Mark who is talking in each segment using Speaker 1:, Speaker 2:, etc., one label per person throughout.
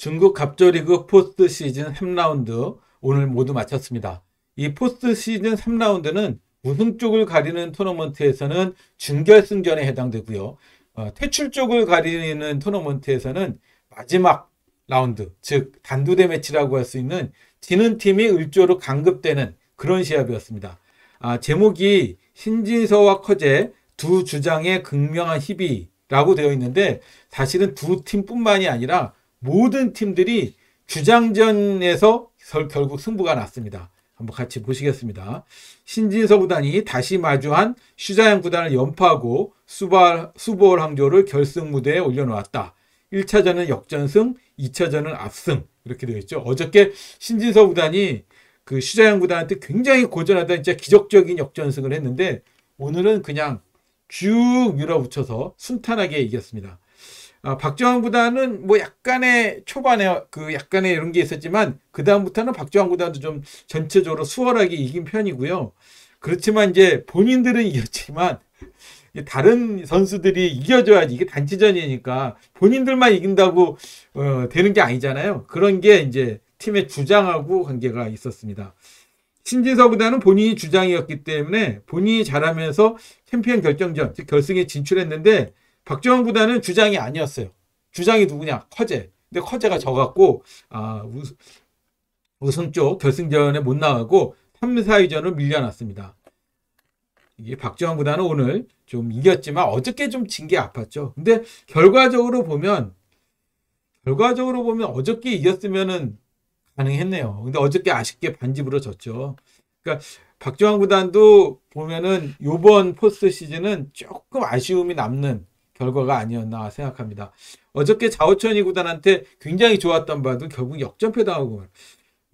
Speaker 1: 중국 갑조리그 포스트 시즌 3라운드 오늘 모두 마쳤습니다. 이 포스트 시즌 3라운드는 우승 쪽을 가리는 토너먼트에서는 준결승전에 해당되고요. 어, 퇴출 쪽을 가리는 토너먼트에서는 마지막 라운드, 즉 단두대 매치라고 할 수 있는 지는 팀이 을조로 강급되는 그런 시합이었습니다. 아, 제목이 신진서와 커제 두 주장의 극명한 희비라고 되어 있는데 사실은 두 팀뿐만이 아니라 모든 팀들이 주장전에서 결국 승부가 났습니다. 한번 같이 보시겠습니다. 신진서 구단이 다시 마주한 슈자양 구단을 연파하고 수발, 수보월 항조를 결승 무대에 올려놓았다. 1차전은 역전승, 2차전은 압승. 이렇게 되어 있죠. 어저께 신진서 구단이 그 슈자양 구단한테 굉장히 고전하다 진짜 기적적인 역전승을 했는데 오늘은 그냥 쭉 밀어붙여서 순탄하게 이겼습니다. 아, 박정환 구단은 뭐 약간의 초반에 그 약간의 이런 게 있었지만 그 다음부터는 박정환 구단도 좀 전체적으로 수월하게 이긴 편이고요. 그렇지만 이제 본인들은 이겼지만 다른 선수들이 이겨줘야지 이게 단체전이니까 본인들만 이긴다고 어, 되는 게 아니잖아요. 그런 게 이제 팀의 주장하고 관계가 있었습니다. 신진서보다는 본인이 주장이었기 때문에 본인이 잘하면서 챔피언 결정전, 즉 결승에 진출했는데 박정원 구단은 주장이 아니었어요. 주장이 누구냐? 커제. 근데 커제가 져갖고 아, 우승 쪽 결승전에 못 나가고 3, 4위전으로 밀려났습니다. 이게 박정원 구단은 오늘 좀 이겼지만 어저께 좀 진 게 아팠죠. 근데 결과적으로 보면 결과적으로 보면 어저께 이겼으면은 가능했네요. 근데 어저께 아쉽게 반집으로 졌죠. 그러니까 박정환 구단도 보면은 요번 포스트 시즌은 조금 아쉬움이 남는 결과가 아니었나 생각합니다. 어저께 자오천위 구단한테 굉장히 좋았던 바둑도 결국 역전패 당하고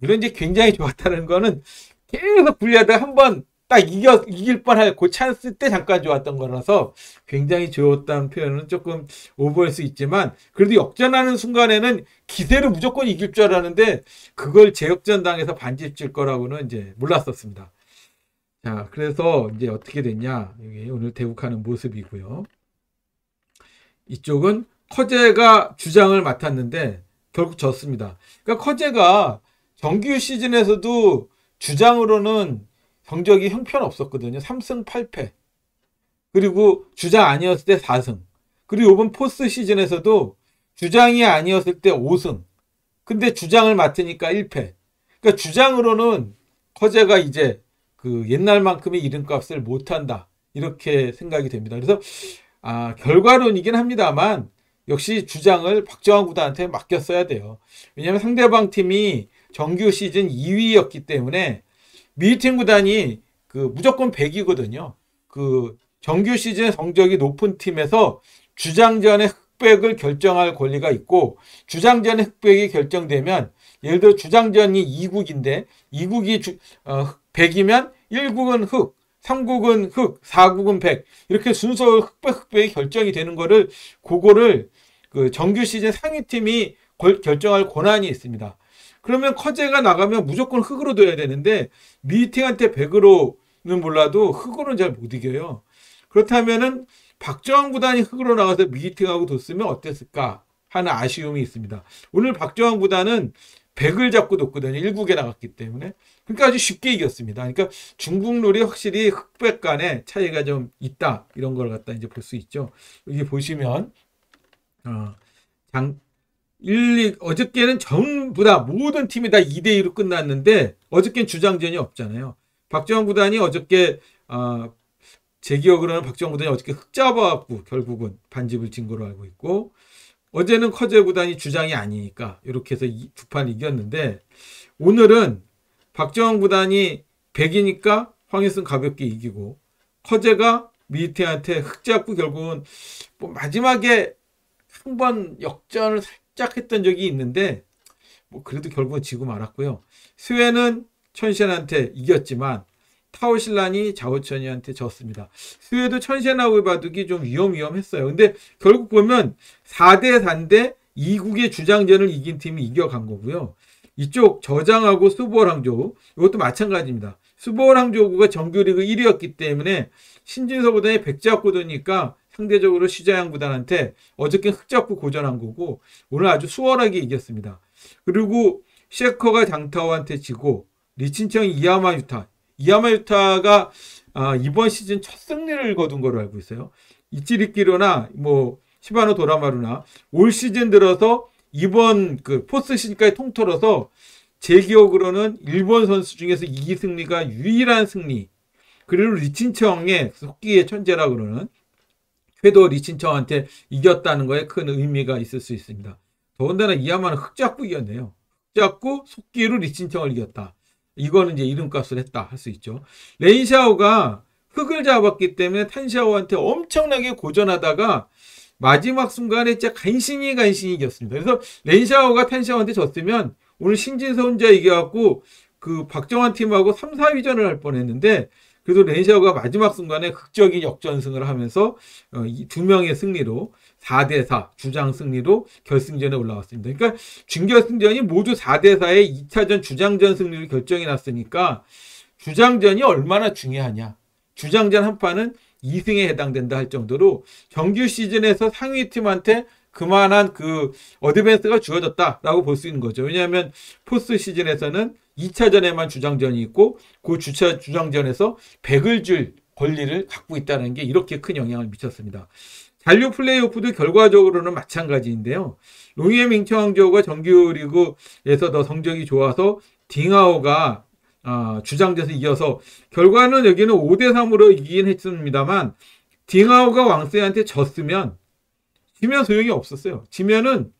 Speaker 1: 이런 이제 굉장히 좋았다는 거는 계속 불리하다 한번 딱 이겨 이길 뻔할 그 찬스 때 잠깐 좋았던 거라서 굉장히 좋았다는 표현은 조금 오버할 수 있지만 그래도 역전하는 순간에는 기세를 무조건 이길 줄 알았는데 그걸 재역전 당해서 반집 질 거라고는 이제 몰랐었습니다. 자, 그래서 이제 어떻게 됐냐? 이게 오늘 대국하는 모습이고요. 이쪽은 커제가 주장을 맡았는데 결국 졌습니다. 그러니까 커제가 정규 시즌에서도 주장으로는 성적이 형편없었거든요. 3승 8패. 그리고 주장 아니었을 때 4승. 그리고 이번 포스트 시즌에서도 주장이 아니었을 때 5승. 근데 주장을 맡으니까 1패. 그러니까 주장으로는 커제가 이제 그 옛날만큼의 이름값을 못한다. 이렇게 생각이 됩니다. 그래서 아, 결과론이긴 합니다만 역시 주장을 박정환 구단한테 맡겼어야 돼요. 왜냐하면 상대방 팀이 정규 시즌 2위였기 때문에 미팅 구단이 그 무조건 100이거든요. 그 정규 시즌 성적이 높은 팀에서 주장전의 흑백을 결정할 권리가 있고 주장전의 흑백이 결정되면 예를 들어 주장전이 2국인데 2국이 주, 어, 100이면 1국은 흑, 3국은 흑, 4국은 100 이렇게 순서 흑백 흑백이 결정이 되는 거를 그거를 그 정규 시즌 상위팀이 결정할 권한이 있습니다. 그러면 커제가 나가면 무조건 흑으로 둬야 되는데 미팅한테 100으로는 몰라도 흑으로는 잘 못 이겨요. 그렇다면은 박정환 구단이 흑으로 나가서 미팅하고 뒀으면 어땠을까 하는 아쉬움이 있습니다. 오늘 박정환 구단은 100을 잡고 뒀거든요. 1국에 나갔기 때문에. 그러니까 아주 쉽게 이겼습니다. 그러니까 중국 룰이 확실히 흑백 간의 차이가 좀 있다. 이런 걸 갖다 이제 볼 수 있죠. 여기 보시면, 어, 장, 1, 2, 어저께는 전부 다 모든 팀이 다 2대2로 끝났는데 어저께는 주장전이 없잖아요. 박정원 구단이 어저께 어, 제 기억으로는 박정원 구단이 어저께 흑 잡아갖고 결국은 반집을 진 거로 알고 있고 어제는 커제 구단이 주장이 아니니까 이렇게 해서 두 판 이겼는데 오늘은 박정원 구단이 100이니까 황희승 가볍게 이기고 커제가 미태한테 흑 잡고 결국은 뭐 마지막에 한 번 역전을 살짝 했던 적이 있는데 뭐 그래도 결국은 지고 말았고요. 스웨는 천신한테 이겼지만 타오실란이 자오천이한테 졌습니다. 스웨도 천신하고 바둑이 좀 위험위험했어요. 근데 결국 보면 4대 4인데 2국의 주장전을 이긴 팀이 이겨간 거고요. 이쪽 저장하고 수보랑조 이것도 마찬가지입니다. 수보랑조구가 정규리그 1위였기 때문에 신진서보다는 100 잡고 드니까 상대적으로 시자양 구단한테 어저께 흑잡고 고전한 거고 오늘 아주 수월하게 이겼습니다. 그리고 셰커가 장타오한테 지고 리친청이 이야마 유타 이야마 유타가 아, 이번 시즌 첫 승리를 거둔 걸로 알고 있어요. 이치리키로나 뭐 시바노 도라마루나 올 시즌 들어서 이번 그 포스트 시즌까지 통틀어서 제 기억으로는 일본 선수 중에서 이 승리가 유일한 승리. 그리고 리친청의 속기의 천재라 그러는 궤도 리친청한테 이겼다는 거에 큰 의미가 있을 수 있습니다. 더군다나 이야마는 흑잡고 이겼네요. 흑잡고 속기로 리친청을 이겼다. 이거는 이제 이름값을 했다 할 수 있죠. 롄샤오가 흑을 잡았기 때문에 탄샤오한테 엄청나게 고전하다가 마지막 순간에 진짜 간신히 간신히 이겼습니다. 그래서 롄샤오가 탄샤오한테 졌으면 오늘 신진서 혼자 이겨갖고 그 박정환 팀하고 3, 4위전을 할 뻔했는데 그래도 렌샤오가 마지막 순간에 극적인 역전승을 하면서 어, 두 명의 승리로 4대4 주장 승리로 결승전에 올라왔습니다. 그러니까 준결승전이 모두 4대4의 2차전 주장전 승리로 결정이 났으니까 주장전이 얼마나 중요하냐. 주장전 한 판은 2승에 해당된다 할 정도로 정규 시즌에서 상위 팀한테 그만한 그 어드밴스가 주어졌다라고 볼 수 있는 거죠. 왜냐하면 포스트 시즌에서는 2차전에만 주장전이 있고 그 주차 주장전에서 100을 줄 권리를 갖고 있다는 게 이렇게 큰 영향을 미쳤습니다. 잔류 플레이오프도 결과적으로는 마찬가지인데요. 롱이의 밍청왕조가 정규리그에서 더 성적이 좋아서 딩하오가 아, 주장돼서 이겨서 결과는 여기는 5대 3으로 이기긴 했습니다만 딩하오가 왕세한테 졌으면 지면 소용이 없었어요. 지면은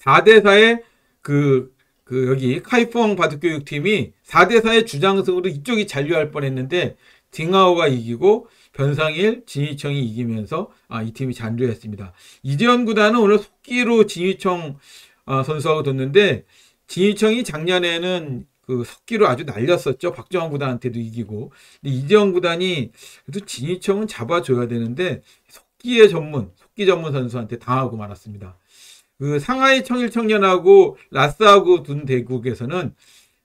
Speaker 1: 4대 4의 그, 그 여기 카이펑 바둑교육팀이 4대 4의 주장승으로 이쪽이 잔류할 뻔했는데 딩하오가 이기고 변상일, 진희청이 이기면서 아, 이 팀이 잔류했습니다. 이재현 구단은 오늘 속기로 진희청 아, 선수하고 뒀는데 진희청이 작년에는 그 석기로 아주 날렸었죠. 박정환 구단한테도 이기고. 근데 이재영 구단이 그래도 진희청은 잡아줘야 되는데 석기의 전문, 석기 전문 선수한테 당하고 말았습니다. 그 상하이 청일 청년하고 라스하고 둔 대국에서는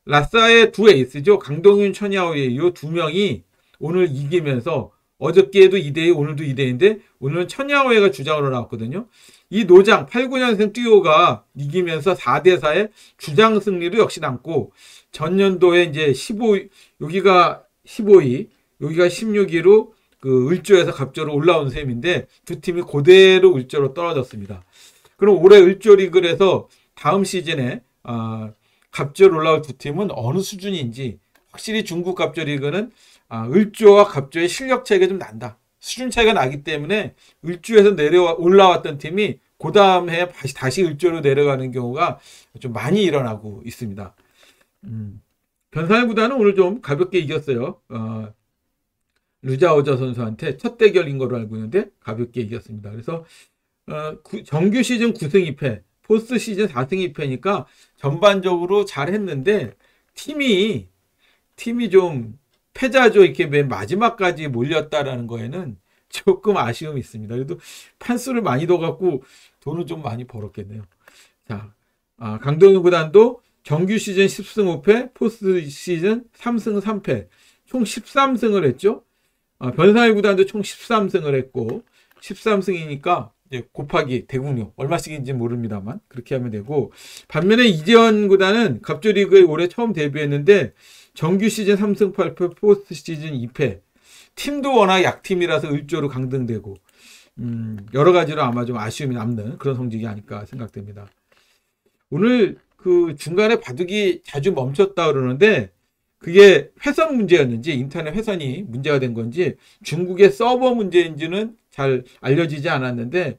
Speaker 1: 라스의 두 에이스죠. 강동윤, 천야오의 이 두 명이 오늘 이기면서 어저께도 2대2, 오늘도 2대2인데 오늘은 천야오회가 주장으로 나왔거든요. 이 노장 8, 9년생 듀오가 이기면서 4대4의 주장 승리도 역시 남고 전년도에 이제 15, 여기가 15위, 여기가 16위로 그 을조에서 갑조로 올라온 셈인데 두 팀이 그대로 을조로 떨어졌습니다. 그럼 올해 을조 리그에서 다음 시즌에 아, 갑조로 올라올 두 팀은 어느 수준인지 확실히 중국 갑조 리그는 아, 을조와 갑조의 실력 차이가 좀 난다. 수준 차이가 나기 때문에 을조에서 내려와 올라왔던 팀이 그 다음 해 다시 다시 을조로 내려가는 경우가 좀 많이 일어나고 있습니다. 음. 변상현 구단은 오늘 좀 가볍게 이겼어요. 어, 루자오저 선수한테 첫 대결인 걸로 알고 있는데 가볍게 이겼습니다. 그래서 어, 구, 정규 시즌 9승 2패, 포스트 시즌 4승 2패니까 전반적으로 잘했는데 팀이 팀이 좀 패자조 이렇게 맨 마지막까지 몰렸다라는 거에는 조금 아쉬움이 있습니다. 그래도 판수를 많이 둬갖고 돈을 좀 많이 벌었겠네요. 자, 아, 강동윤 구단도 정규 시즌 10승 5패, 포스트 시즌 3승 3패, 총 13승을 했죠. 아, 변상일 구단도 총 13승을 했고, 13승이니까 곱하기 대국료 얼마씩인지 모릅니다만 그렇게 하면 되고 반면에 이재현 구단은 갑조리그에 올해 처음 데뷔했는데 정규 시즌 3승 8패, 포스트 시즌 2패. 팀도 워낙 약팀이라서 을조로 강등되고 음, 여러 가지로 아마 좀 아쉬움이 남는 그런 성적이 아닐까 생각됩니다. 오늘 그 중간에 바둑이 자주 멈췄다 그러는데 그게 회선 문제였는지 인터넷 회선이 문제가 된 건지 중국의 서버 문제인지는 잘 알려지지 않았는데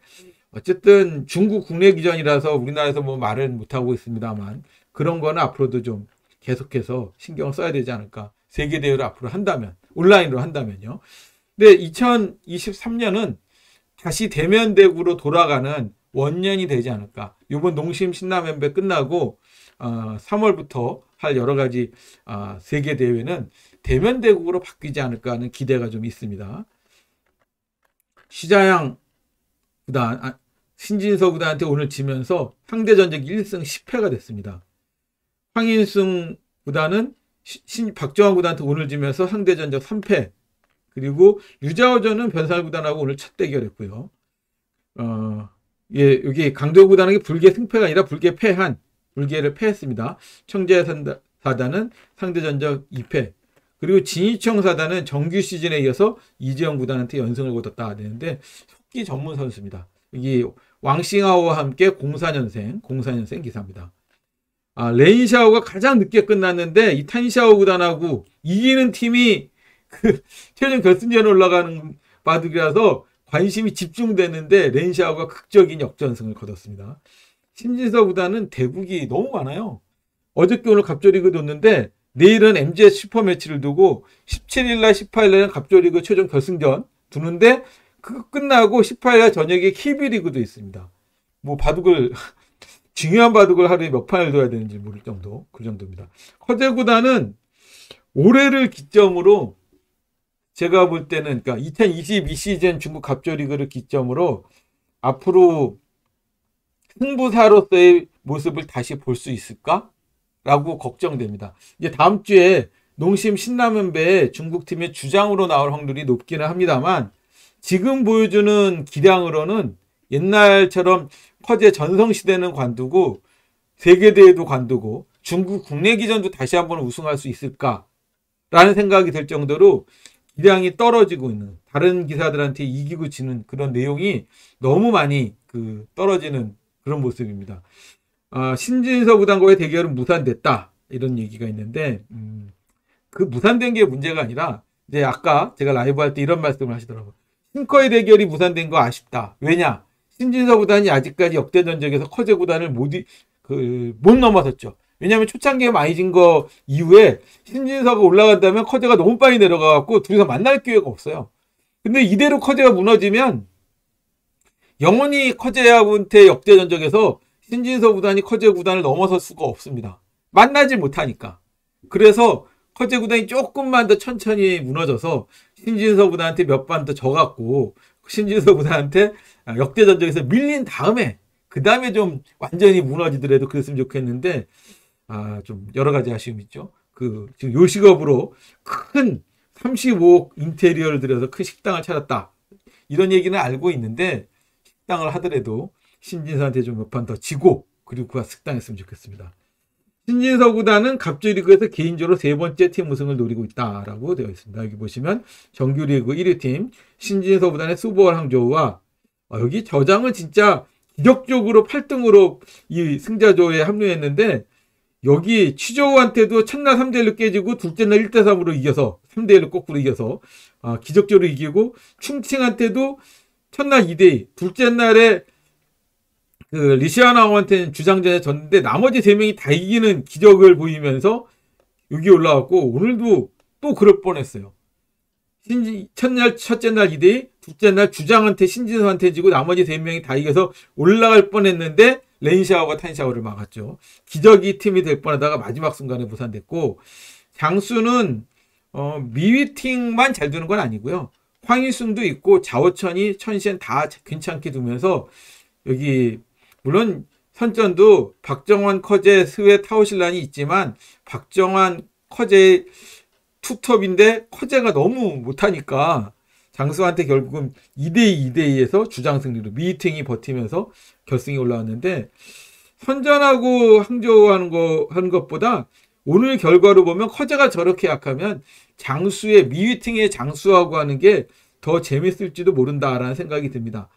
Speaker 1: 어쨌든 중국 국내 기전이라서 우리나라에서 뭐 말을 못하고 있습니다만 그런 거는 앞으로도 좀 계속해서 신경을 써야 되지 않을까. 세계 대회를 앞으로 한다면 온라인으로 한다면요. 근데 2023년은 다시 대면 대구로 돌아가는 원년이 되지 않을까. 이번 농심 신라면배 끝나고 어, 3월부터 할 여러 가지 어, 세계 대회는 대면 대국으로 바뀌지 않을까 하는 기대가 좀 있습니다. 시자양 구단 아, 신진서 구단한테 오늘 지면서 상대 전적 1승 10패가 됐습니다. 황인승 구단은 신, 박정환 구단한테 오늘 지면서 상대 전적 3패 그리고 유자오전은 변살 구단하고 오늘 첫 대결했고요. 어, 예, 여기 강조구단에게 불계 승패가 아니라 불계 패한, 불계를 패했습니다. 청재 사단은 상대전적 2패. 그리고 진이청 사단은 정규 시즌에 이어서 이재영 구단한테 연승을 거뒀다 되는데 속기 전문 선수입니다. 여기 왕싱하오와 함께 04년생, 04년생 기사입니다. 아, 롄샤오가 가장 늦게 끝났는데 이 탄샤오 구단하고 이기는 팀이 그 최종 결승전에 올라가는 바둑이라서 관심이 집중되는데 롄샤오가 극적인 역전승을 거뒀습니다. 신진서 구단은 대국이 너무 많아요. 어저께 오늘 갑조리그 뒀는데 내일은 MGS 슈퍼매치를 두고 17일날 18일날 갑조리그 최종 결승전 두는데 그거 끝나고 18일 저녁에 KB리그도 있습니다. 뭐 바둑을 중요한 바둑을 하루에 몇 판을 둬야 되는지 모를 정도 그 정도입니다. 커제 구단은 올해를 기점으로 제가 볼 때는 그러니까 2022 시즌 중국 갑조리그를 기점으로 앞으로 승부사로서의 모습을 다시 볼 수 있을까 라고 걱정됩니다. 이제 다음 주에 농심 신라면배 중국팀의 주장으로 나올 확률이 높기는 합니다만 지금 보여주는 기량으로는 옛날처럼 커제 전성시대는 관두고 세계대회도 관두고 중국 국내 기전도 다시 한번 우승할 수 있을까 라는 생각이 들 정도로 기량이 떨어지고 있는 다른 기사들한테 이기고 지는 그런 내용이 너무 많이 그 떨어지는 그런 모습입니다. 아, 신진서 구단과의 대결은 무산됐다 이런 얘기가 있는데 음, 그 무산된 게 문제가 아니라 이제 아까 제가 라이브 할 때 이런 말씀을 하시더라고요. 싱커의 대결이 무산된 거 아쉽다. 왜냐? 신진서 구단이 아직까지 역대 전적에서 커제 구단을 못, 그, 못 넘어섰죠. 왜냐하면 초창기에 많이 진 거 이후에 신진서가 올라간다면 커제가 너무 빨리 내려가갖고 둘이서 만날 기회가 없어요. 근데 이대로 커제가 무너지면 영원히 커제하고한테 역대 전적에서 신진서 구단이 커제 구단을 넘어설 수가 없습니다. 만나지 못하니까. 그래서 커제 구단이 조금만 더 천천히 무너져서 신진서 구단한테 몇 번 더 져갖고 신진서 구단한테 역대 전적에서 밀린 다음에 그 다음에 좀 완전히 무너지더라도 그랬으면 좋겠는데 아 좀 여러 가지 아쉬움이 있죠. 그 지금 요식업으로 큰 35억 인테리어를 들여서 큰 식당을 차렸다. 이런 얘기는 알고 있는데 식당을 하더라도 신진서한테 좀 몇 판 더 지고 그리고 그가 식당했으면 좋겠습니다. 신진서 구단은 갑주리그에서 개인적으로 세 번째 팀 우승을 노리고 있다라고 되어 있습니다. 여기 보시면 정규리그 1위 팀 신진서 구단의 수보월 항저우와 어, 여기 저장은 진짜 기적적으로 8등으로 이 승자조에 합류했는데 여기 취조우한테도 첫날 3대1로 깨지고 둘째 날 1대3으로 이겨서 3대1로 거꾸로 이겨서 아, 기적적으로 이기고 충칭한테도 첫날 2대2 둘째 날에 그 리쉬안하오한테는 주장전에 졌는데 나머지 세 명이 다 이기는 기적을 보이면서 여기 올라왔고 오늘도 또 그럴 뻔했어요. 신지 첫날 첫째 날 2대2 둘째 날 주장한테 신진서한테 지고 나머지 세 명이 다 이겨서 올라갈 뻔했는데 롄샤오가 탄샤오를 막았죠. 기적의 팀이 될 뻔하다가 마지막 순간에 무산됐고 장수는 어, 미위팅만 잘 두는 건 아니고요. 황희순도 있고 자오천이 천시엔 다 괜찮게 두면서 여기 물론 선전도 박정환 커제 스웨 타오실란이 있지만 박정환 커제 투톱인데 커제가 너무 못하니까 장수한테 결국은 2대2, 2대2에서 주장 승리로 미팅이 버티면서 결승에 올라왔는데 선전하고 항저우하는 거 하는 것보다 오늘 결과로 보면 커제가 저렇게 약하면 장수의 미위팅의 장수하고 하는 게 더 재밌을지도 모른다라는 생각이 듭니다.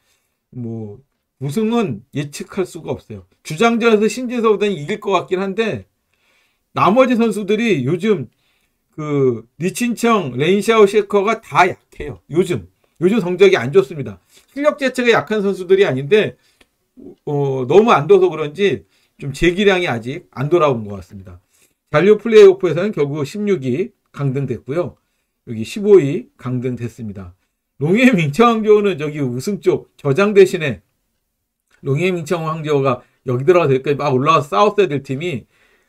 Speaker 1: 뭐 우승은 예측할 수가 없어요. 주장전에서 신진서보다는 이길 것 같긴 한데 나머지 선수들이 요즘 그 리친청, 레인샤오 셰커가 다 약해요. 요즘 요즘 성적이 안 좋습니다. 실력 자체가 약한 선수들이 아닌데 어, 너무 안 둬서 그런지 좀 재기량이 아직 안 돌아온 것 같습니다. 잔류 플레이오프에서는 결국 16위 강등됐고요. 여기 15위 강등됐습니다. 농해 민청항교는 저기 우승 쪽 저장 대신에 농해 민청항교가 여기 들어가서 여기까지 막 올라와서 싸웠어야 될 팀이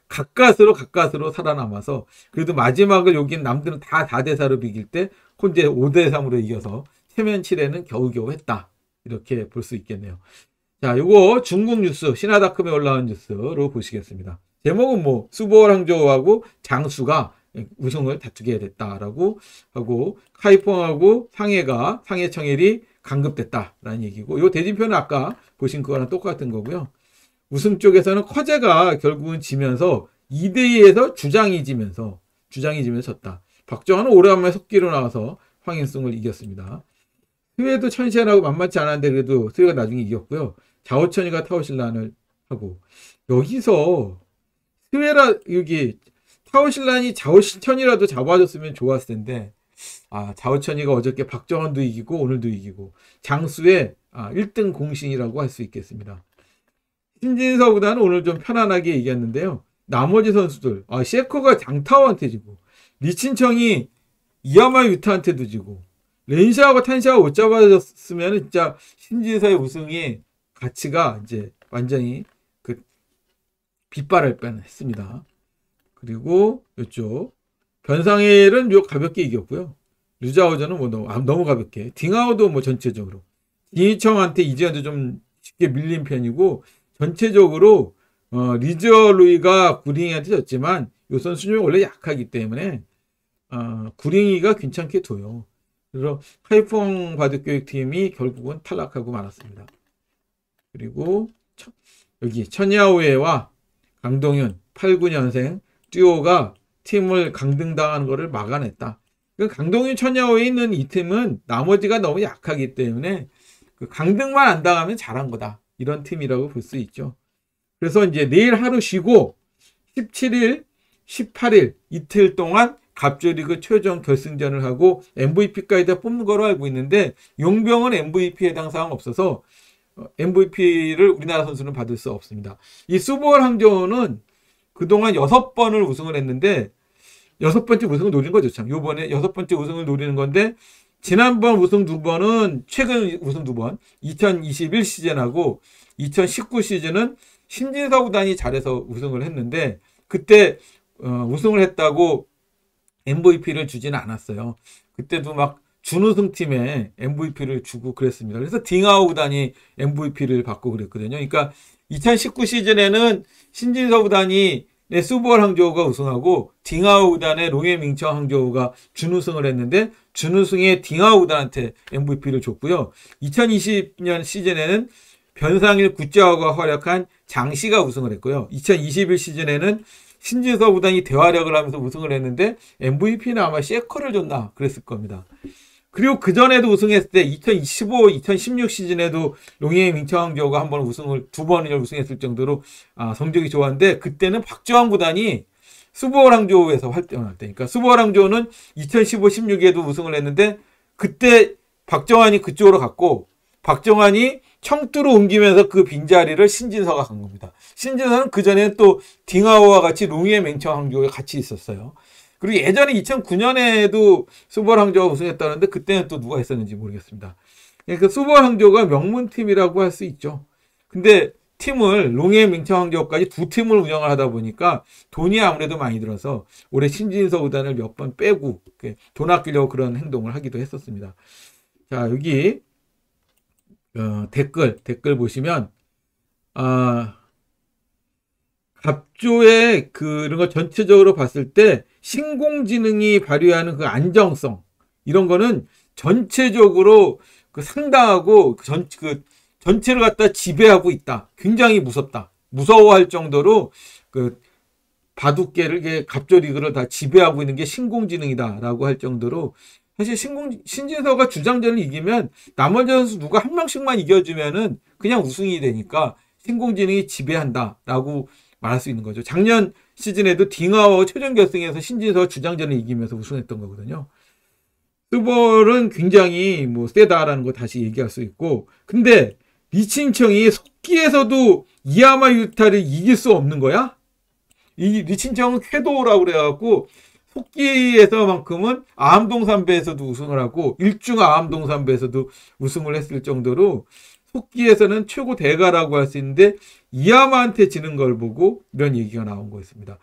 Speaker 1: 가까스로 가까스로 살아남아서 그래도 마지막을 여긴 남들은 다 4대4로 비길 때 혼자 5대3으로 이겨서 체면 칠에는 겨우겨우 했다. 이렇게 볼 수 있겠네요. 자, 요거 중국 뉴스 신화닷컴에 올라온 뉴스로 보시겠습니다. 제목은 뭐 수보월 항저우하고 장수가 우승을 다투게 됐다라고 하고 카이펑하고 상해가 상해 청일이 강급됐다라는 얘기고 요 대진표는 아까 보신 그거랑 똑같은 거고요. 우승 쪽에서는 커제가 결국은 지면서 2대 2에서 주장이 지면서 주장이 지면서 졌다. 박정환은 오래간만에 속기로 나와서 황인승을 이겼습니다. 스웨도 천시안하고 만만치 않았는데 그래도 스웨가 나중에 이겼고요. 자오천이가 타오신란을 하고 여기서 스웨라 여기 타오신란이 자오신천이라도 잡아줬으면 좋았을 텐데 아 자오천이가 어저께 박정환도 이기고 오늘도 이기고 장수의 아, 1등 공신이라고 할 수 있겠습니다. 신진서보다는 오늘 좀 편안하게 이겼는데요. 나머지 선수들 아 셰커가 장타오한테 지고 리친청이 이야마 유타한테도 지고 렌샤하고 탄샤가 못 잡아줬으면 진짜 신진서의 우승이 가치가 이제 완전히 그 빗발할 뻔했습니다. 그리고 이쪽 변상일은 요 가볍게 이겼고요. 류자오저는 뭐 너무, 아, 너무 가볍게. 딩아오도 뭐 전체적으로. 이청한테 이제도 좀 쉽게 밀린 편이고 전체적으로 어, 리저 루이가 구링이한테 졌지만 요 선수는 원래 약하기 때문에 어, 구링이가 괜찮게 둬요. 그래서 하이펑 바둑교육팀이 결국은 탈락하고 말았습니다. 그리고 여기 천야오에와 강동윤 8, 9년생 듀오가 팀을 강등당하는 것을 막아냈다. 그 강동윤 천야오에 있는 이 팀은 나머지가 너무 약하기 때문에 그 강등만 안 당하면 잘한 거다. 이런 팀이라고 볼 수 있죠. 그래서 이제 내일 하루 쉬고 17일, 18일 이틀 동안 갑조리그 최종 결승전을 하고 MVP까지 다 뽑는 거로 알고 있는데 용병은 MVP 해당 사항 없어서 MVP를 우리나라 선수는 받을 수 없습니다. 이 수보월 항저우는 그동안 여섯 번을 우승을 했는데 여섯 번째 우승을 노리는 거죠. 참. 요번에 여섯 번째 우승을 노리는 건데 지난번 우승 두 번은 최근 우승 두 번, 2021 시즌하고 2019 시즌은 신진서 구단이 잘해서 우승을 했는데 그때 어, 우승을 했다고 MVP를 주지는 않았어요. 그때도 막 준우승 팀에 MVP를 주고 그랬습니다. 그래서 딩아우 구단이 MVP를 받고 그랬거든요. 그러니까 2019 시즌에는 신진서 구단이 수보월 항저우가 우승하고 딩아우 구단의 롱해 민청 항저우가 준우승을 했는데 준우승에 딩아우 구단한테 MVP를 줬고요. 2020년 시즌에는 변상일 굿자오가 활약한 장씨가 우승을 했고요. 2021 시즌에는 신진서 구단이 대활약을 하면서 우승을 했는데 MVP는 아마 셰커를 줬나 그랬을 겁니다. 그리고 그 전에도 우승했을 때 2015, 2016 시즌에도 롱이의 민청항저우가 한 번 우승을 두 번을 우승했을 정도로 아, 성적이 좋았는데 그때는 박주환 구단이 수보랑조에서 활동할 때니까 수보랑조는 2015, 16에도 우승을 했는데 그때 박정환이 그쪽으로 갔고 박정환이 청두로 옮기면서 그 빈자리를 신진서가 간 겁니다. 신진서는 그전에 또 딩하오와 같이 롱이의 맹청 항조에 같이 있었어요. 그리고 예전에 2009년에도 수벌 항조가 우승했다는데 그때는 또 누가 했었는지 모르겠습니다. 그러니까 수벌 항조가 명문팀이라고 할 수 있죠. 근데 팀을 롱의 맹청 항저까지 두 팀을 운영을 하다 보니까 돈이 아무래도 많이 들어서 올해 신진서 구단을 몇 번 빼고 돈 아끼려고 그런 행동을 하기도 했었습니다. 자 여기 어, 댓글 댓글 보시면 아 갑조의 그런 걸 전체적으로 봤을 때 신공지능이 발휘하는 그 안정성 이런 거는 전체적으로 그 상당하고 그 전, 그 전체를 갖다 지배하고 있다. 굉장히 무섭다. 무서워할 정도로 그 바둑계를 갑조 리그를 다 지배하고 있는 게 신공지능이다라고 할 정도로 사실 신공, 신진서가 주장전을 이기면 나머지 선수 누가 한 명씩만 이겨주면은 그냥 우승이 되니까 신공지능이 지배한다라고 말할 수 있는 거죠. 작년 시즌에도 딩하워 최종 결승에서 신진서 주장전을 이기면서 우승했던 거거든요. 스볼은 굉장히 뭐 세다라는 거 다시 얘기할 수 있고 근데 리친청이 속기에서도 이야마 유타를 이길 수 없는 거야? 이 리친청은 쾌도라고 그래갖고 토끼에서만큼은 아암동산배에서도 우승을 하고 일중 아암동산배에서도 우승을 했을 정도로 토끼에서는 최고 대가라고 할 수 있는데 이하마한테 지는 걸 보고 이런 얘기가 나온 거였습니다.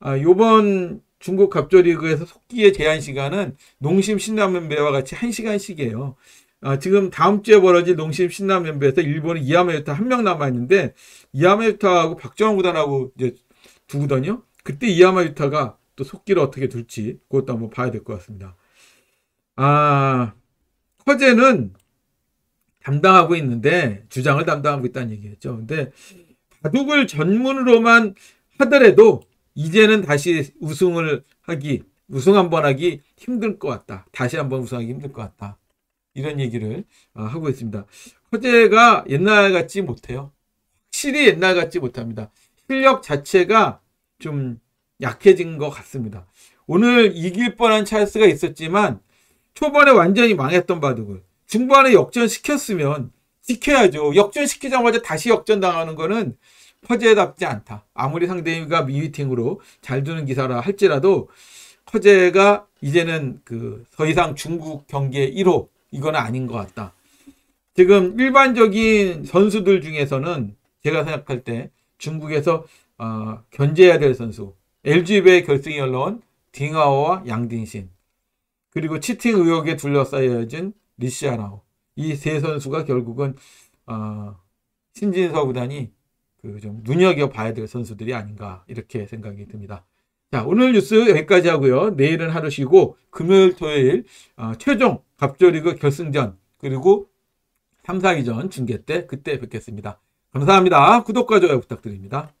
Speaker 1: 아, 요번 중국 갑조리그에서 속기의 제한 시간은 농심 신라면배와 같이 1시간씩이에요. 아, 지금 다음 주에 벌어질 농심 신라면배에서 일본은 이하마 유타 한 명 남아있는데 이하마 유타하고 박정환 구단하고 이제 두거든요. 그때 이하마 유타가 또 속기를 어떻게 둘지 그것도 한번 봐야 될 것 같습니다. 아, 허재는 담당하고 있는데 주장을 담당하고 있다는 얘기겠죠. 근데 바둑을 전문으로만 하더라도 이제는 다시 우승을 하기, 우승 한번 하기 힘들 것 같다. 다시 한번 우승하기 힘들 것 같다. 이런 얘기를 아, 하고 있습니다. 허재가 옛날 같지 못해요. 확실히 옛날 같지 못합니다. 실력 자체가 좀 약해진 것 같습니다. 오늘 이길 뻔한 찬스가 있었지만 초반에 완전히 망했던 바둑을 중반에 역전시켰으면 지켜야죠. 역전시키자마자 다시 역전당하는 거는 허재답지 않다. 아무리 상대가 미미팅으로 잘 두는 기사라 할지라도 허재가 이제는 그 더 이상 중국 경기의 1호 이건 아닌 것 같다. 지금 일반적인 선수들 중에서는 제가 생각할 때 중국에서 어, 견제해야 될 선수 LG배 결승에 올라온 딩하오와 양딩신 그리고 치팅 의혹에 둘러싸여진 리시아나오 이세 선수가 결국은 어, 신진서 구단이 그 좀 눈여겨 봐야 될 선수들이 아닌가 이렇게 생각이 듭니다. 자 오늘 뉴스 여기까지 하고요. 내일은 하루 쉬고 금요일 토요일 어, 최종 갑조리그 결승전 그리고 3, 4기전 중계 때 그때 뵙겠습니다. 감사합니다. 구독과 좋아요 부탁드립니다.